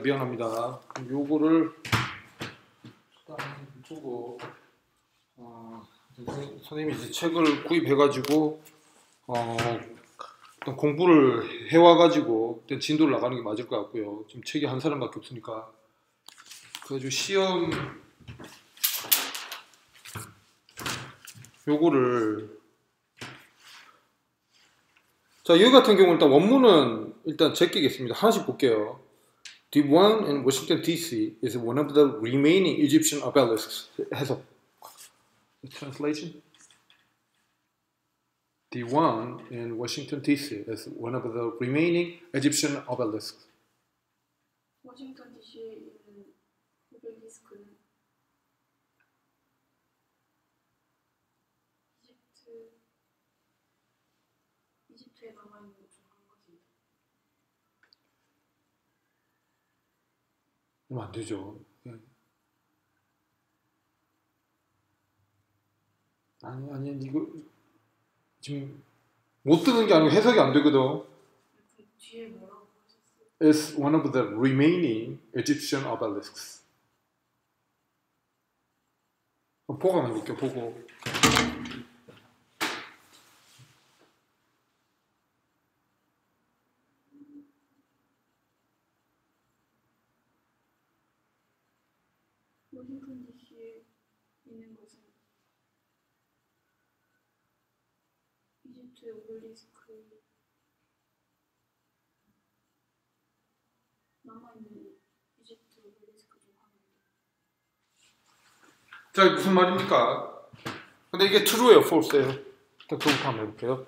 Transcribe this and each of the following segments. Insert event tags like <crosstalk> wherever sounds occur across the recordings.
미안합니다. 요거를 일단 두고 어, 선생님이 이제 책을 구입해가지고 어, 공부를 해와가지고 일단 진도를 나가는 게 맞을 것 같고요. 지금 책이 한 사람밖에 없으니까 그래가지고 시험 요거를 자 여기 같은 경우는 일단 원문은 일단 제끼겠습니다. 하나씩 볼게요. The one in Washington D.C. is one of the remaining Egyptian obelisks. 해석. Translation. The one in Washington D.C. is one of the remaining Egyptian obelisks. 워싱턴 DC에 있는 오벨리스크는 이집트 이집트에 남아 있는 그러면 안 되죠. 예. 아니 아니 이거 지금 못 듣는 게 아니고 해석이 안 되거든. is one of the remaining Egyptian obelisks. 보고 한번 볼게요. 보고. 워싱턴 DC에 있는 것은 이집트의 오벨리스크 남아 있는 이집트 오벨리스크 중 하나입니다. 자, 이게 무슨 말입니까? 근데 이게 true예요, false예요? 일단 그거부터 한번 해볼게요.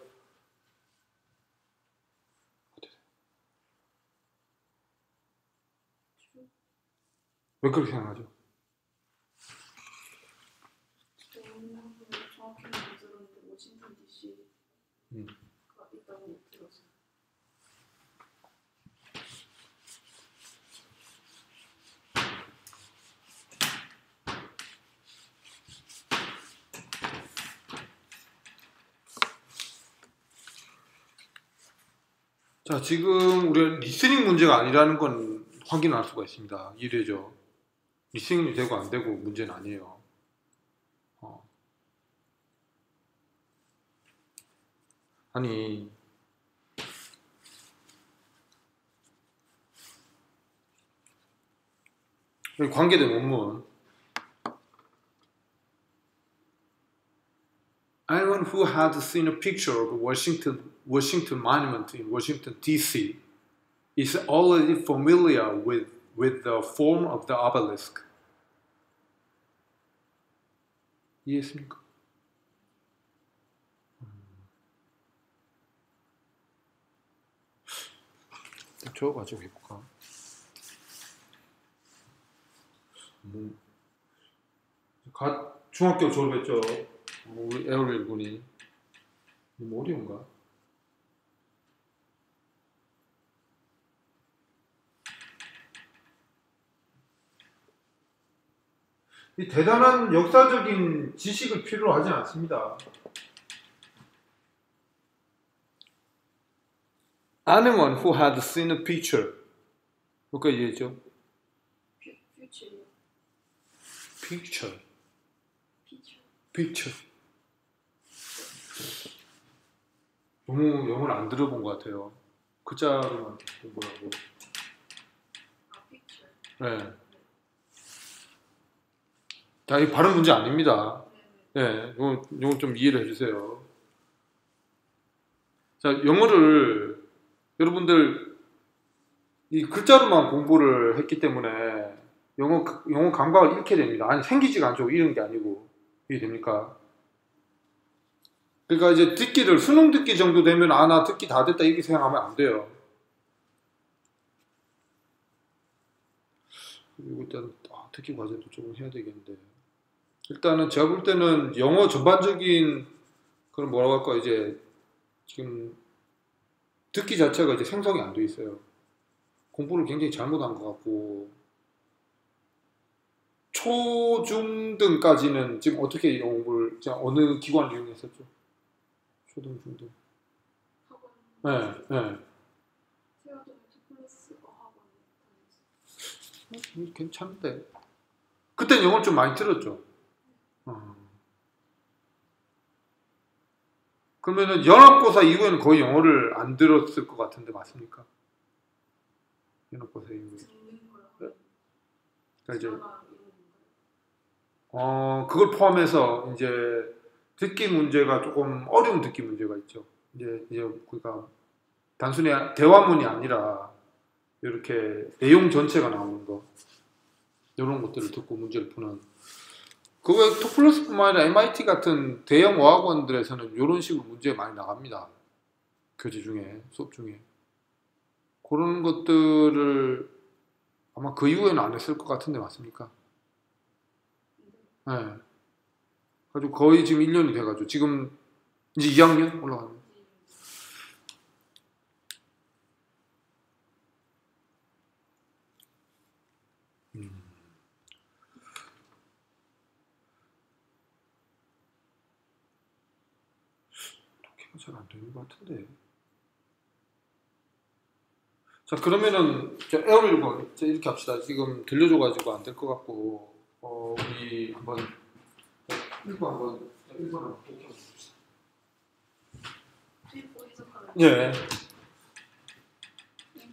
왜 그렇게 생각하죠? 제가 원문을 정확히는 못 들었는데 워싱턴 DC가 음. 있다고 들었어요. 자, 지금 우리가 listening 문제가 아니라는 건 확인할 수가 있습니다. 이래죠. listening이 되고 안 되고 문제는 아니에요. 어. 아니, 관계된 원문. Anyone who had seen a picture of Washington Washington Monument in Washington D.C. is already familiar with with the form of the obelisk. 이해했습니까? 저 가지고 해볼까? 뭐, 가, 중학교 졸업했죠. 어, 우리 에어릴 군이. 뭐 어려운가? 이 대단한 역사적인 지식을 필요로 하지 않습니다. Anyone who had seen a picture. 뭐까 얘기했죠? Picture. 피처. picture. 너무 영어를 안 들어본 것 같아요. 그 자로만 공부하고. 아. 네. 자, 이 발음 문제 아닙니다. 네네. 네, 이거, 이거 좀 이해를 해주세요. 자, 영어를 여러분들 이 글자로만 공부를 했기 때문에 영어 영어 감각을 잃게 됩니다. 아니 생기지가 않죠. 이런 게 아니고 이해 됩니까? 그러니까 이제 듣기를 수능 듣기 정도 되면 아 나 듣기 다 됐다 이렇게 생각하면 안 돼요. 그리고 일단 아, 듣기 과제도 조금 해야 되겠는데 일단은 제가 볼 때는 영어 전반적인 그런 뭐라고 할까 이제 지금 듣기 자체가 이제 생성이 안 돼 있어요. 공부를 굉장히 잘못한 것 같고 초중등까지는 지금 어떻게 영어 공부를 어느 기관을 이용했었죠? 초등 중등. 학원. 네, 네. 어 괜찮은데. 그때는 영어를 좀 많이 들었죠. 어. 그러면은 연합고사 이후에는 거의 영어를 안 들었을 것 같은데 맞습니까? 연합고사 이후에. 거랑 그러니까 이제? 어 그걸 포함해서 이제 듣기 문제가 조금 어려운 듣기 문제가 있죠. 이제 이제 그러니까 단순히 대화문이 아니라 이렇게 내용 전체가 나오는 거 이런 것들을 듣고 문제를 푸는 그외 토플러스뿐만 아니라 MIT 같은 대형 어학원들에서는 이런 식으로 문제 많이 나갑니다. 교재 중에 수업 중에 그런 것들을 아마 그 이후에는 안 했을 것 같은데 맞습니까? 네. 가지고 거의 지금 1년이 돼가지고 지금 이제 2학년 올라가는. 음. 독해가 잘 안 되는 것 같은데. 자 그러면은 저 에어를 자, 이렇게 합시다. 지금 들려줘가지고 안 될 것 같고 어 우리 한번 읽어 한번 읽어 한번 볼게요. 수입고 해석하는 예.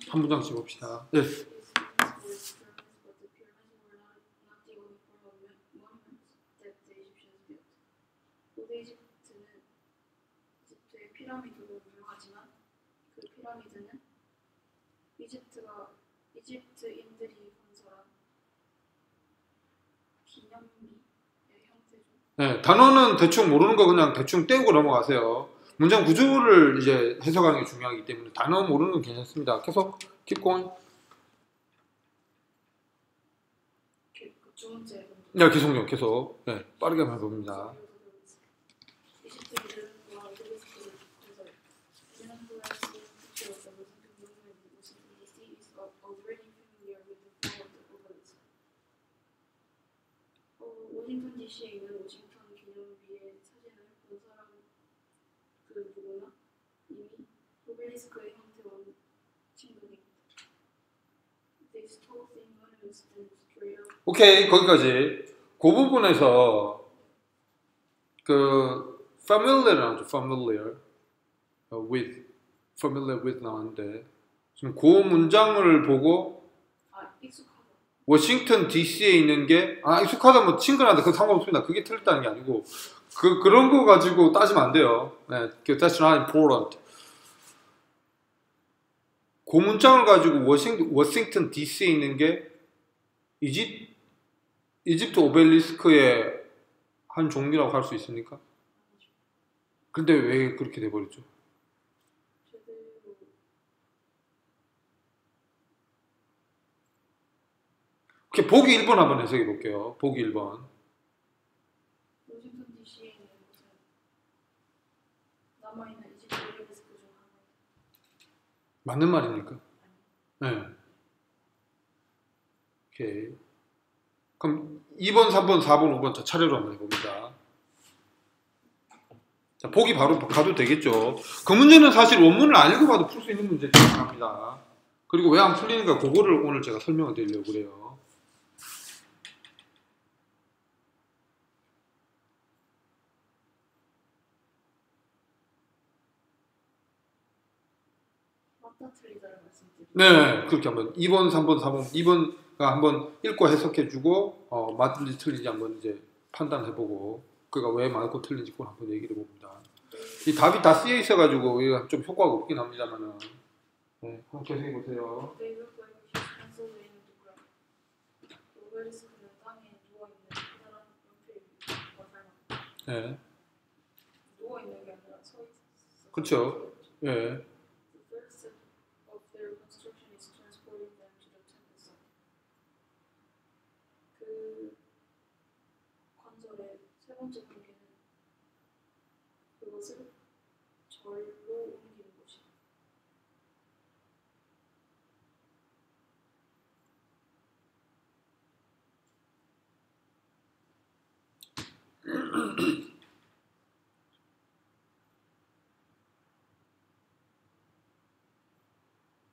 한 문장씩 봅시다. 예. 고대 이집트는 이집트의 피라미드로 유명하지만 그 피라미드는 이집트가 이집트인들이 건설한 형태죠. 네, 단어는 대충 모르는 거 그냥 대충 떼고 넘어가세요. 문장 구조를 이제 해석하는 게 중요하기 때문에 단어 모르는 건 괜찮습니다. 계속 주문제 네, 계속 좀 계속 네, 빠르게 해봅니다. 이 오벨리스크의 형태와 친근해. This tall thin monument stands straight up. 오케이 거기까지. 그 부분에서 그 familiar 나오죠. familiar 어, with familiar with 나왔는데 지금 그 문장을 보고 아 익숙하다. 워싱턴 DC에 있는 게, 아, 익숙하다, 뭐, 친근하다, 그 상관없습니다. 그게 틀렸다는 게 아니고, 그, 그런 거 가지고 따지면 안 돼요. 네, 그 that's not important. 그 문장을 가지고 워싱, 워싱턴 DC에 있는 게, 이집, 이집트 오벨리스크의 한 종류라고 할 수 있습니까? 근데 왜 그렇게 돼버렸죠? 오케이, 보기 1번 한번 해석해 볼게요. 보기 1번. 워싱턴 DC에 있는 곳은 남아있는 이집트 오벨리스크 중 하나입니다. 맞는 말입니까? 네. 오케이. 그럼 2번, 3번, 4번, 5번 자 차례로 한번 해봅니다. 자, 보기 바로 가도 되겠죠. 그 문제는 사실 원문을 안 읽어봐도 풀 수 있는 문제입니다. 그리고 왜 안 풀리는가 그거를 오늘 제가 설명을 드리려고 그래요. 네, 그렇게 한번 2번, 3번, 4번, 2번가 한번 읽고 해석해주고 어, 맞는지 틀린지 한번 이제 판단해보고 그가 왜 맞고 틀린지 그걸 한번 얘기를 해봅니다. 이 답이 다 쓰여 있어가지고 좀 효과가 없긴 합니다만은 네, 한번 계속해 보세요. 네, 누워 있는 게 아니라 서 있어. 그쵸. 예, The third step of their construction is transporting them to the temple site. 그 관절의 세 번째 단계는 그것을 절로 옮기는 것이다. <clears throat>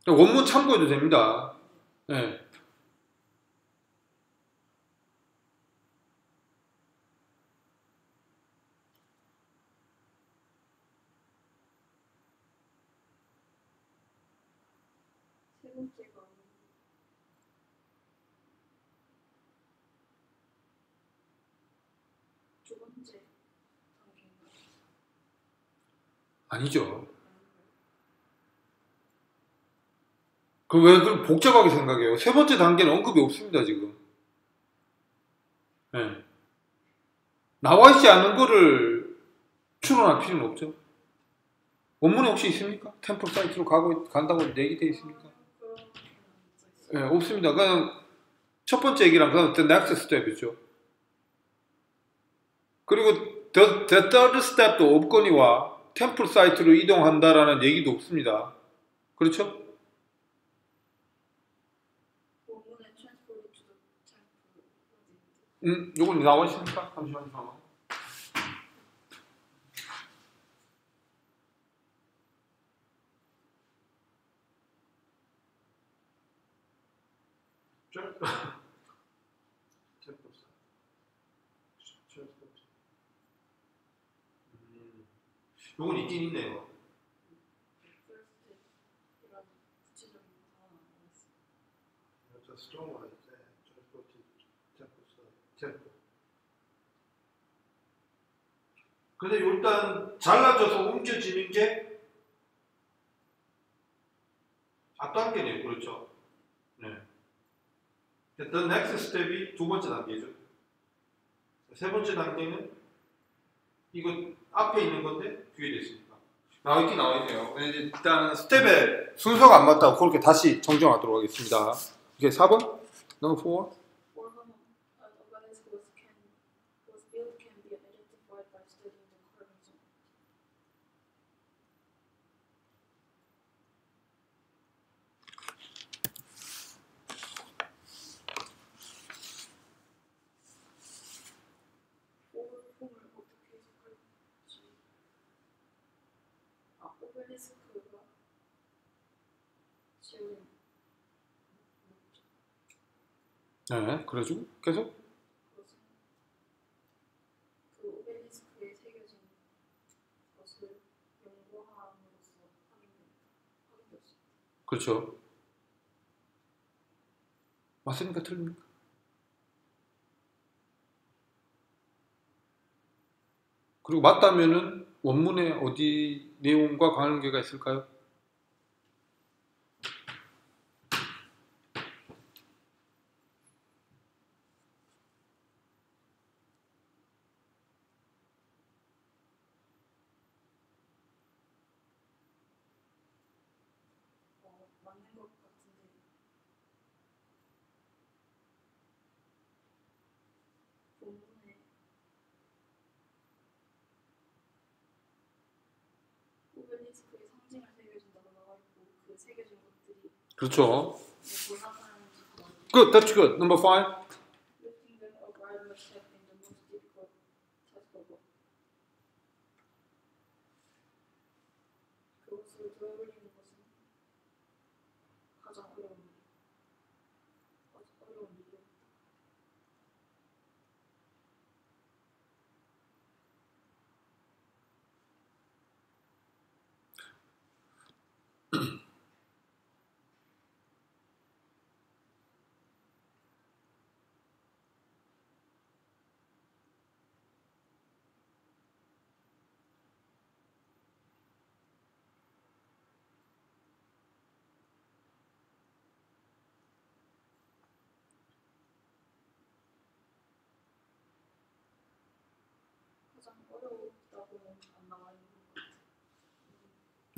원문 참고해도 됩니다. 네. 아니죠. 그왜 그걸 복잡하게 생각해요? 세 번째 단계는 언급이 없습니다 지금. 예. 나와 있지 않은 거를 추론할 필요는 없죠. 원문에 혹시 있습니까? 템플 사이트로 가고 간다고 얘기되어 있습니까? 써있어요. 없습니다. 그냥 첫 번째 얘기랑 그다음 the next step이죠. 그리고 the, the third step도 없거니와 템플 사이트로 이동한다라는 얘기도 없습니다. 그렇죠? 음, 요건 나와 있습니까? 잠시만요. 음, 요건 있긴 있네요. 근데 일단 잘라져서 옮겨지는 게 앞단계네요. 그렇죠? 네. The next step이 두 번째 단계죠. 세 번째 단계는 이거 앞에 있는 건데 뒤에 있습니다. 나와 있긴 나와 있네요. 일단 스텝의 순서가 안 맞다고 그렇게 다시 정정하도록 하겠습니다. 이게 4번? 넘버 4? Or how an organism was can was built can be identified by studying the chromosome. 오물품을 어떻게 해석할지 아 오벨리스크가 지어낸 목적 네, 그래가지고 계속 그 오벨리스크에 새겨진 것을 연구함으로써 확인됩니다. 확인되었습니다. 그렇죠. 맞습니까? 틀립니까? 그리고 맞다면은 원문에 어디 내용과 관계가 있을까요? 어, 맞는 것 같은데 본문에 오벨리스크의 상징을 새겨준다고 나와 있고 그 그렇죠. Good, that's good. Number five. lifting them up right must have been the most difficult task of all. 그것을 들어올리는 것은 가장 어려운 일. 아주 어려운 일이었다.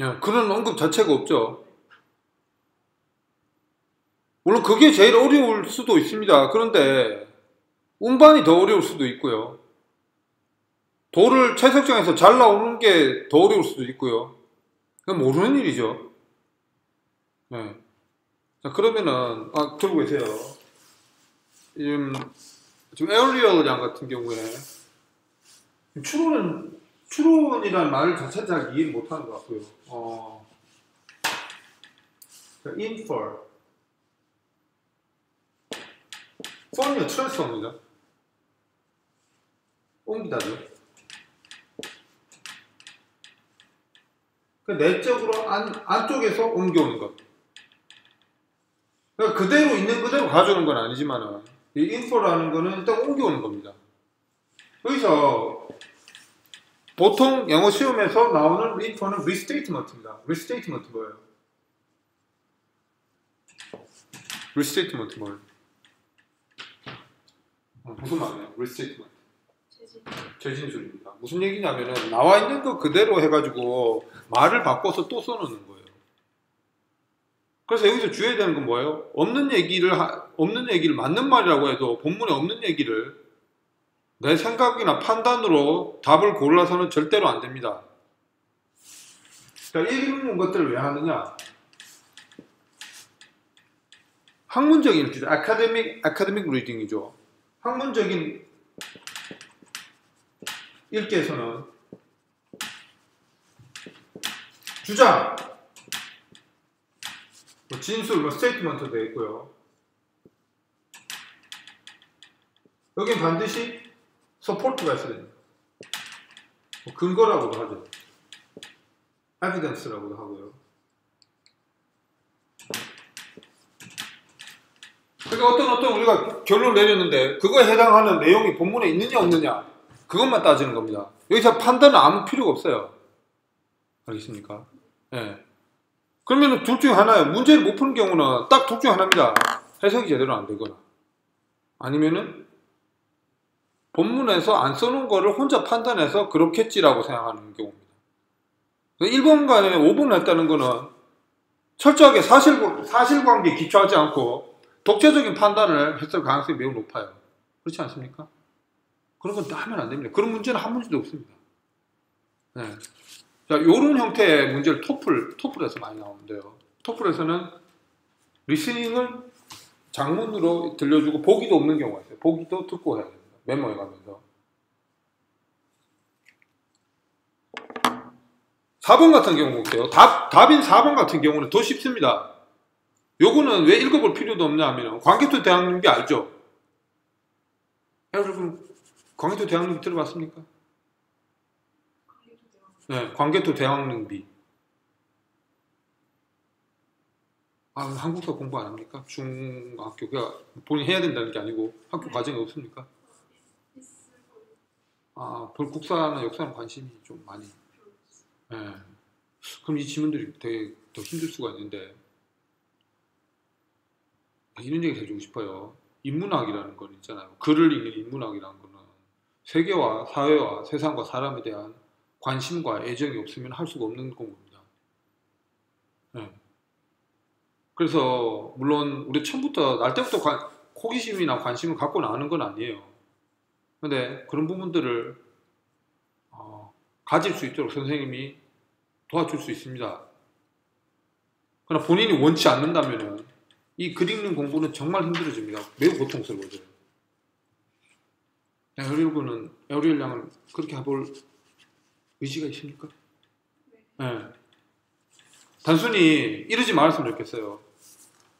야, 그런 언급 자체가 없죠. 물론 그게 제일 어려울 수도 있습니다. 그런데 운반이 더 어려울 수도 있고요. 돌을 채석장에서 잘라 오는 게 더 어려울 수도 있고요. 모르는 일이죠. 네. 자, 그러면은, 아, 들고 계세요. 지금, 지금 에어리얼 양 같은 경우에, 추론은, 추론이라는 말 자체를 잘 이해를 못하는 것 같고요. 어, 자, infer. form이요, 트랜스퍼입니다. 옮기다죠. 그 내적으로 안, 안쪽에서 옮겨오는 것. 그러니까 그대로 있는 그대로 가져오는 건 아니지만은 이 infer라는 거는 일단 옮겨오는 겁니다. 여기서 보통 영어 시험에서 나오는 infer는 restatement입니다. Restatement 뭐예요? Restatement 뭐예요? 어, 무슨 말이에요? Restatement. 재진술입니다. 무슨 얘기냐면은 나와 있는 거 그대로 해가지고 말을 바꿔서 또 써놓는 거예요. 그래서 여기서 주의해야 되는 건 뭐예요? 없는 얘기를 하- 없는 얘기를 맞는 말이라고 해도 본문에 없는 얘기를 내 생각이나 판단으로 답을 골라서는 절대로 안 됩니다. 자, 이런 것들을 왜 하느냐? 학문적인 읽기죠. Academic academic reading이죠. 학문적인 읽기에서는 주장, 뭐 진술, 뭐 statement 되어 있고요. 여긴 반드시 support가 있어야 됩니다. 뭐 근거라고도 하죠. evidence라고도 하고요. 그러니까 어떤 어떤 우리가 결론 내렸는데 그거에 해당하는 내용이 본문에 있느냐 없느냐 그것만 따지는 겁니다. 여기서 판단은 아무 필요가 없어요. 알겠습니까? 예. 그러면 둘 중에 하나예요. 문제를 못 푸는 경우는 딱 둘 중에 하나입니다. 해석이 제대로 안 되거나 아니면은 본문에서 안 써놓은 거를 혼자 판단해서 그렇겠지라고 생각하는 경우입니다. 1번과 5번을 했다는 거는 철저하게 사실, 사실관계에 기초하지 않고 독재적인 판단을 했을 가능성이 매우 높아요. 그렇지 않습니까? 그런 건 하면 안 됩니다. 그런 문제는 한 문제도 없습니다. 네. 자, 요런 형태의 문제를 토플, 토플에서 많이 나오는데요. 토플에서는 리스닝을 장문으로 들려주고 보기도 없는 경우가 있어요. 보기도 듣고 됩니다. 메모해 가면서. 4번 같은 경우 볼게요. 답, 답인 4번 같은 경우는 더 쉽습니다. 요거는 왜 읽어볼 필요도 없냐 하면 광개토 대학능비 알죠? 여러분 광개토 대학능비 들어봤습니까? 네, 광개토 대학능비. 아, 한국사 공부 안 합니까? 중학교 그냥 본인 해야 된다는 게 아니고 학교 과정이 없습니까? 아, 볼 국사나 역사는 관심이 좀 많이. 예. 그럼 이 질문들이 되게 더 힘들 수가 있는데 이런 얘기를 해주고 싶어요. 인문학이라는 건 있잖아요. 글을 읽는 인문학이라는 거는 세계와 사회와 세상과 사람에 대한 관심과 애정이 없으면 할 수가 없는 공부입니다. 예. 그래서 물론 우리 처음부터 날 때부터 관- 호기심이나 관심을 갖고 나오는 건 아니에요. 근데 그런 부분들을 어, 가질 수 있도록 선생님이 도와줄 수 있습니다. 그러나 본인이 원치 않는다면은 이 글 읽는 공부는 정말 힘들어집니다. 매우 고통스러워져요. 에어리얼군은 에어리얼 양을 그렇게 해볼 의지가 있습니까? 네. 예. 단순히 이러지 말았으면 좋겠어요.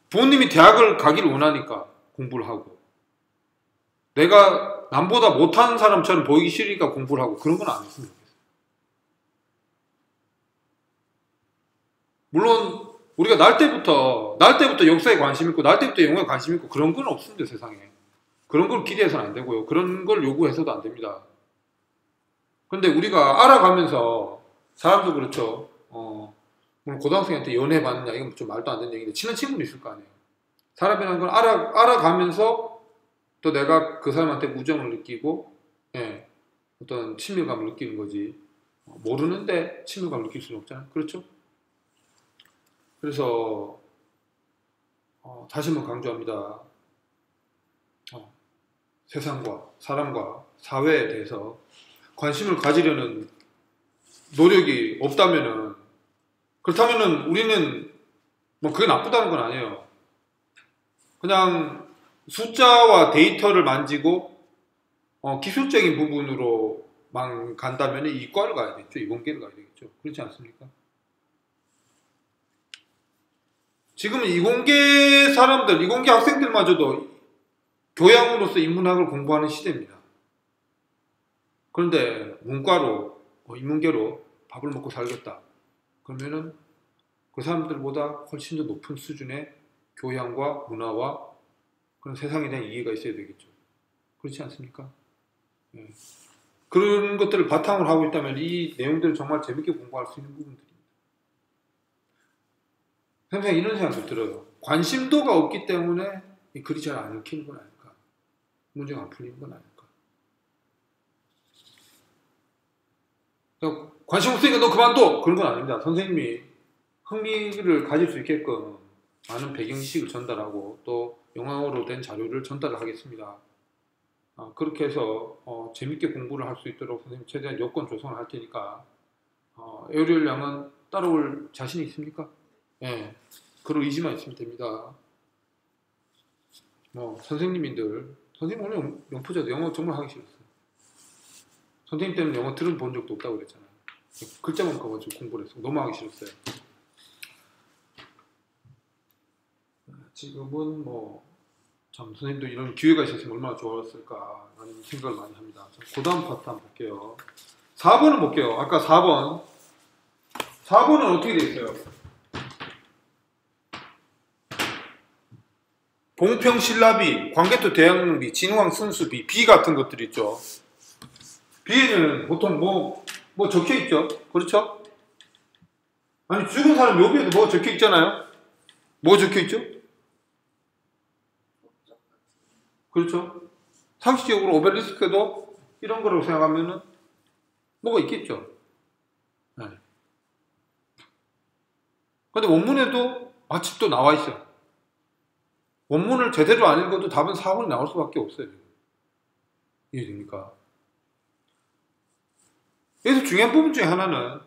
부모님이 대학을 가기를 원하니까 공부를 하고 내가 남보다 못하는 사람처럼 보이기 싫으니까 공부를 하고 그런 건안 했으면 좋겠어요. 물론 우리가 날 때부터 날 때부터 역사에 관심 있고 날 때부터 영어에 관심 있고 그런 건 없습니다 세상에. 그런 걸 기대해서는 안 되고요. 그런 걸 요구해서도 안 됩니다. 근데 우리가 알아가면서 사람도 그렇죠. 어, 물론 고등학생한테 연애 받느냐 이건 좀 말도 안 되는 얘기인데 친한 친구는 있을 거 아니에요. 사람이라는 걸 알아, 알아가면서 또 내가 그 사람한테 우정을 느끼고 예, 어떤 친밀감을 느끼는 거지 어, 모르는데 친밀감을 느낄 수는 없잖아요 그렇죠? 그래서 어, 다시 한번 강조합니다. 어, 세상과 사람과 사회에 대해서 관심을 가지려는 노력이 없다면은 그렇다면은 우리는 뭐 그게 나쁘다는 건 아니에요. 그냥 숫자와 데이터를 만지고 어, 기술적인 부분으로만 간다면 이과를 가야겠죠. 이공계를 가야 되겠죠. 그렇지 않습니까? 지금은 이공계 사람들, 이공계 학생들마저도 교양으로서 인문학을 공부하는 시대입니다. 그런데 문과로, 뭐 인문계로 밥을 먹고 살겠다. 그러면은 그 사람들보다 훨씬 더 높은 수준의 교양과 문화와 그런 세상에 대한 이해가 있어야 되겠죠. 그렇지 않습니까? 예. 그런 것들을 바탕으로 하고 있다면 이 내용들을 정말 재밌게 공부할 수 있는 부분들입니다. 항상 이런 생각도 들어요. 관심도가 없기 때문에 이 글이 잘 안 읽히는 건 아닐까? 문제가 안 풀리는 건 아닐까? 그러니까 관심 없으니까 너 그만둬! 그런 건 아닙니다. 선생님이 흥미를 가질 수 있게끔 많은 배경 지식을 전달하고 또 영어로 된 자료를 전달을 하겠습니다. 아, 그렇게 해서 어, 재밌게 공부를 할 수 있도록 선생님 최대한 여건 조성을 할 테니까 어, 에어리얼 양은 따라올 자신이 있습니까? 예, 그런 의지만 있으면 됩니다. 뭐 선생님인들 선생님 오늘 영- 영포자도 영어 정말 하기 싫었어요. 선생님 때문에 영어 들은 본 적도 없다고 그랬잖아요. 글자만 봐가지고 공부를 해서 너무 하기 싫었어요. 지금은 뭐 참 선생님도 이런 기회가 있었으면 얼마나 좋았을까 라는 생각을 많이 합니다. 그 다음 파트 한번 볼게요. 4번은 볼게요. 아까 4번. 4번은 어떻게 돼 있어요? 봉평신라비, 광개토 대양비, 진왕 순수비, 비 같은 것들 있죠. 비에는 보통 뭐, 뭐 적혀 있죠. 그렇죠? 아니, 죽은 사람 묘비에도 뭐 적혀 있잖아요. 뭐 적혀 있죠? 목적 같은 그렇죠. 상식적으로 오벨리스크도 이런 거라고 생각하면은 뭐가 있겠죠. 네. 근데 원문에도 마침 또 나와 있어요. 원문을 제대로 안 읽어도 답은 4번이 나올 수밖에 없어요. 이해됩니까? 여기서 중요한 부분 중에 하나는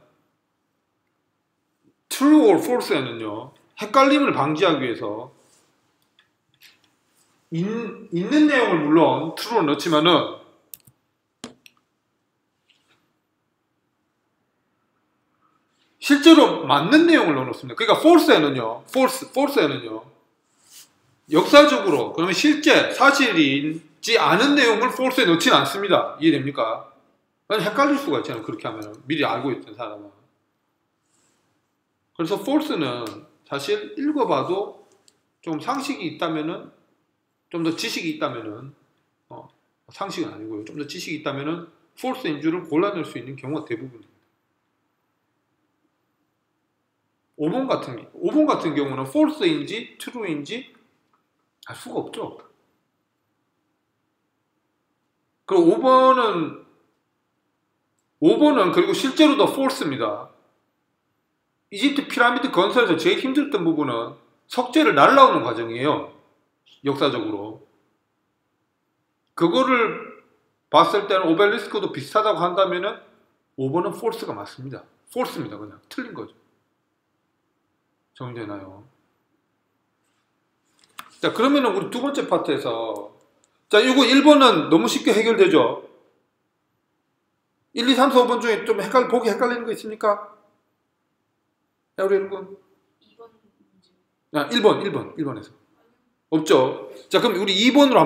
true or false에는요, 헷갈림을 방지하기 위해서 있, 있는 내용을 물론 true로 넣지만은 실제로 맞는 내용을 넣어놓습니다. 그러니까 false에는요, false, false에는요, 역사적으로 그러면 실제 사실이지 않은 내용을 false에 넣지는 않습니다. 이해됩니까? 헷갈릴 수가 있잖아요. 그렇게 하면 미리 알고 있던 사람은. 그래서 false는 사실 읽어봐도 좀 상식이 있다면은 좀 더 지식이 있다면은 어, 상식은 아니고요. 좀 더 지식이 있다면은 false인 줄을 골라낼 수 있는 경우가 대부분입니다. 5번 같은 게- 5번 같은 경우는 false인지 true인지 알 수가 없죠. 그리고 5번은 5번은 그리고 실제로도 false입니다. 이집트 피라미드 건설에서 제일 힘들었던 부분은 석재를 날라오는 과정이에요. 역사적으로. 그거를 봤을 때는 오벨리스크도 비슷하다고 한다면은 5번은 false가 맞습니다. false입니다. 그냥 틀린 거죠. 정리되나요? 자, 그러면은 우리 두 번째 파트에서 자, 이거 1번은 너무 쉽게 해결되죠. 1, 2, 3, 4, 5번 중에 좀 헷갈, 보기 헷갈리는 거 있습니까? 야, 우리 여러분. 2번 문제 아, 1번, 1번, 1번에서. 없죠? 자, 그럼 우리 2번으로 한번